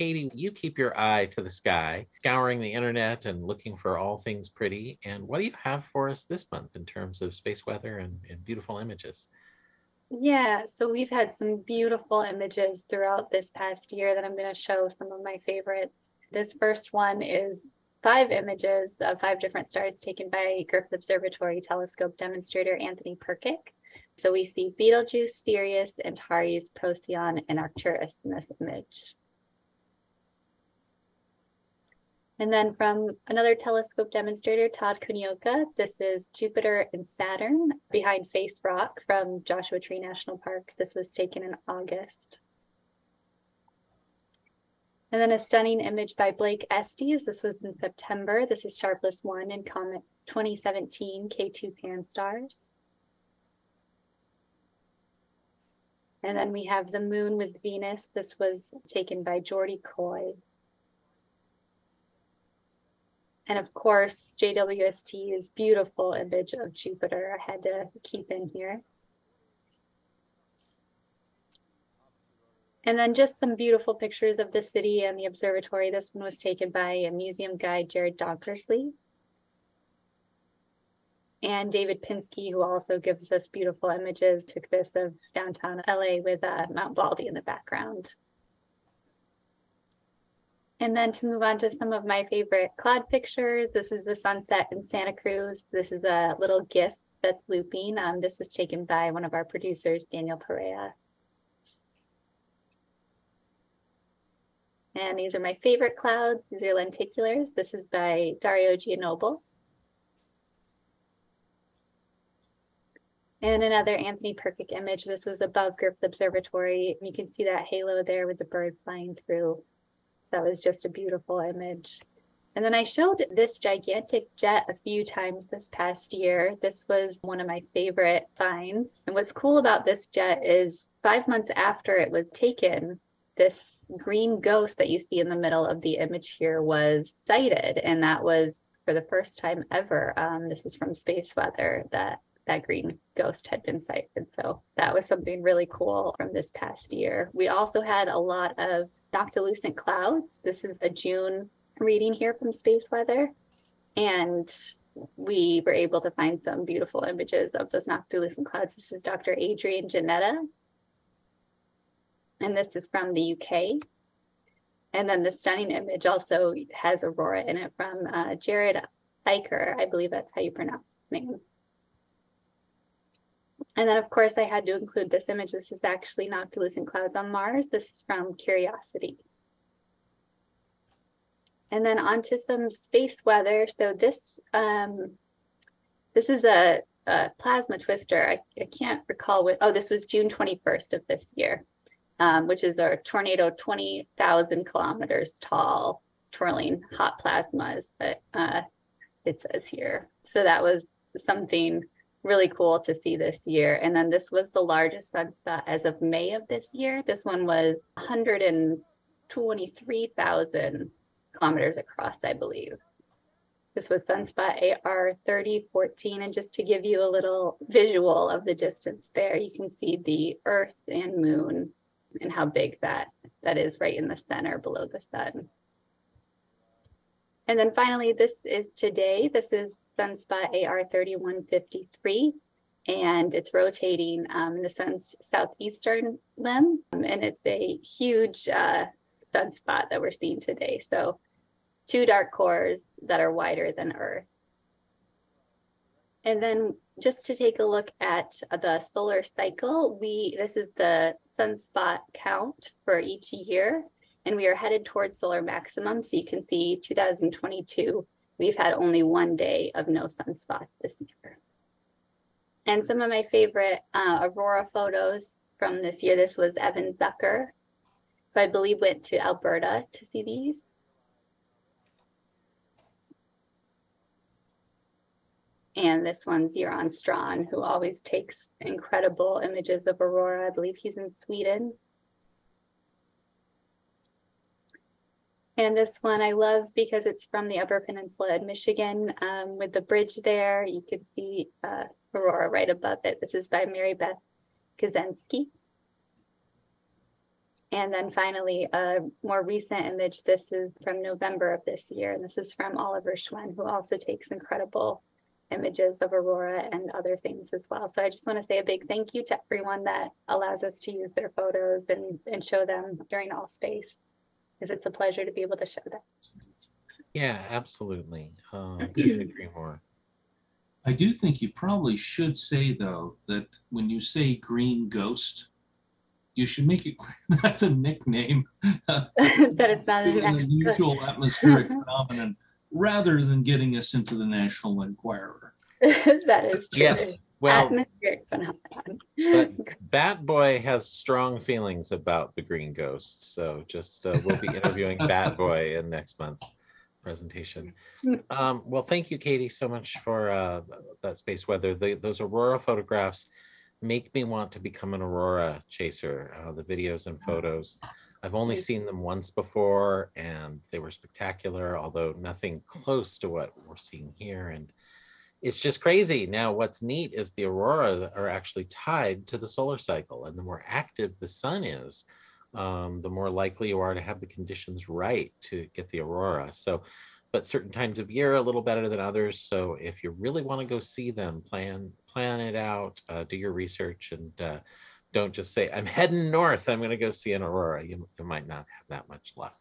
Katie, you keep your eye to the sky, scouring the internet and looking for all things pretty. And what do you have for us this month in terms of space weather and, and beautiful images? Yeah, so we've had some beautiful images throughout this past year that I'm going to show some of my favorites. This first one is five images of five different stars taken by Griffith Observatory telescope demonstrator Anthony Perkic. So we see Betelgeuse, Sirius, Antares, Procyon, and Arcturus in this image. And then from another telescope demonstrator, Todd Kunioka, this is Jupiter and Saturn behind Face Rock from Joshua Tree National Park. This was taken in August. And then a stunning image by Blake Estes. This was in September. This is Sharpless 1 in Comet 2017 K2 PANSTARRS. And then we have the moon with Venus. This was taken by Geordie Coy. And of course, JWST's beautiful image of Jupiter I had to keep in here. And then just some beautiful pictures of the city and the observatory. This one was taken by a museum guide, Jared Donkersley and David Pinsky, who also gives us beautiful images, took this of downtown LA with uh, Mount Baldy in the background. And then to move on to some of my favorite cloud pictures, this is the sunset in Santa Cruz. This is a little GIF that's looping. Um, this was taken by one of our producers, Daniel Perea. And these are my favorite clouds. These are lenticulars. This is by Dario Giannobile. And another Anthony Perkic image. This was above Griffith Observatory. You can see that halo there with the bird flying through. That was just a beautiful image. And then I showed this gigantic jet a few times this past year. This was one of my favorite finds. And what's cool about this jet is five months after it was taken, this green ghost that you see in the middle of the image here was sighted. And that was for the first time ever. Um, this is from Space Weather that that green ghost had been sighted. So that was something really cool from this past year. We also had a lot of noctilucent clouds. This is a June reading here from Space Weather. And we were able to find some beautiful images of those noctilucent clouds. This is Dr. Adrian Jannetta. And this is from the UK. And then the stunning image also has aurora in it from uh, Jared Eicher. I believe that's how you pronounce his name. And then, of course, I had to include this image. This is actually noctilucent clouds on Mars. This is from Curiosity. And then onto some space weather. So this um, this is a, a plasma twister. I, I, can't recall what. Oh, this was June 21st of this year, um, which is our tornado 20,000 kilometers tall, twirling hot plasmas that uh, it says here. So that was something really cool to see this year. And then this was the largest sunspot as of May of this year. This one was 123,000 kilometers across, I believe. This was sunspot AR 3014. And just to give you a little visual of the distance there, you can see the Earth and moon and how big that, that is right in the center below the sun. And then finally, this is today. This is sunspot AR3153, and it's rotating um, in the sun's southeastern limb. Um, and it's a huge uh, sunspot that we're seeing today. So, two dark cores that are wider than Earth. And then just to take a look at the solar cycle, we this is the sunspot count for each year, and we are headed towards solar maximum. So you can see 2022 we've had only one day of no sunspots this year. And some of my favorite uh, aurora photos from this year, this was Evan Zucker, who I believe went to Alberta to see these. And this one's Göran Strand, who always takes incredible images of aurora. I believe he's in Sweden. And this one I love because it's from the Upper Peninsula in Michigan um, with the bridge there. You can see uh, Aurora right above it. This is by Mary Beth Kiczenski. And then finally, a more recent image. This is from November of this year, and this is from Oliver Schwen, who also takes incredible images of aurora and other things as well. So I just want to say a big thank you to everyone that allows us to use their photos and, and show them during all space, because it's a pleasure to be able to show that. Yeah, absolutely. Uh, couldn't agree more. I do think you probably should say though that when you say green ghost, you should make it clear that's a nickname. that it's not an an actual unusual atmospheric phenomenon rather than getting us into the National Enquirer. that is true. Yeah, Well, Atmospheric phenomenon. Bat Boy has strong feelings about the Green Ghost, so just uh, we'll be interviewing Bat Boy in next month's presentation. Um, well, thank you, Katie, so much for uh, that space weather. The, those aurora photographs make me want to become an aurora chaser. Uh, the videos and photos. I've only Mhm. seen them once before, and they were spectacular, although nothing close to what we're seeing here. And it's just crazy. Now, what's neat is the aurora are actually tied to the solar cycle, and the more active the sun is, um, the more likely you are to have the conditions right to get the aurora. So, but certain times of year are a little better than others. So, if you really want to go see them, plan plan it out, uh, do your research, and uh, don't just say, "I'm heading north. I'm going to go see an aurora." You, you might not have that much luck.